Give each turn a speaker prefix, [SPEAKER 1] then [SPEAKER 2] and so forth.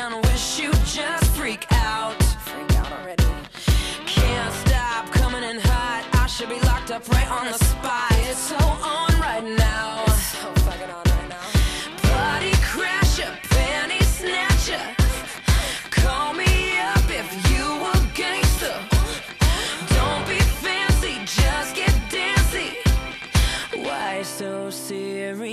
[SPEAKER 1] and wish you just freak out. Freak out already. Can't stop coming in hot. I should be locked up right on the spot. It's so on right now. So fucking on right now. Crasher, snatcher. Call me up if you a gangster. Don't be fancy, just get dancy. Why so serious?